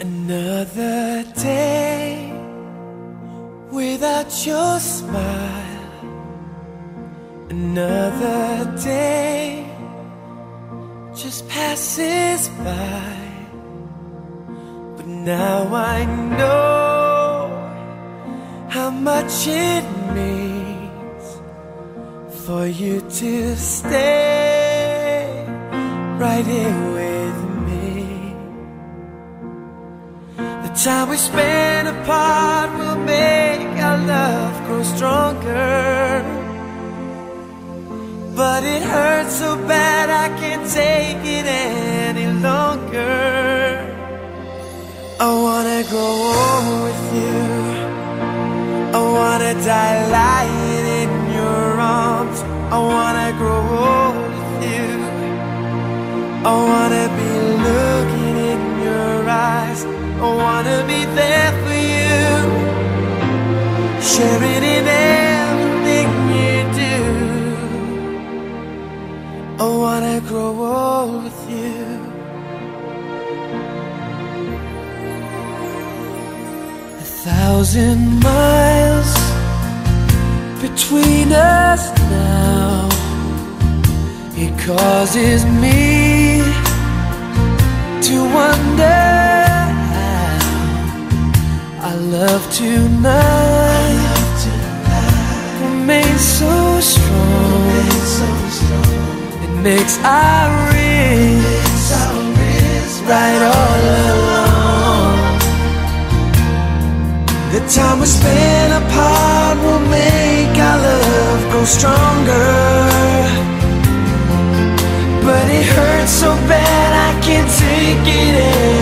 Another day without your smile. Another day just passes by. Now I know how much it means for you to stay right here with me. The time we spend apart will make our love grow stronger. But it hurts so bad wanna die lying in your arms. I wanna grow old with you. I wanna be looking in your eyes. I wanna be there for you. Sharing in everything you do. I wanna grow old with you. A thousand miles between us now. It causes me to wonder how our love tonight remains so strong. It makes our wrists right all along. The time we spend stronger. But it hurts so bad I can't take it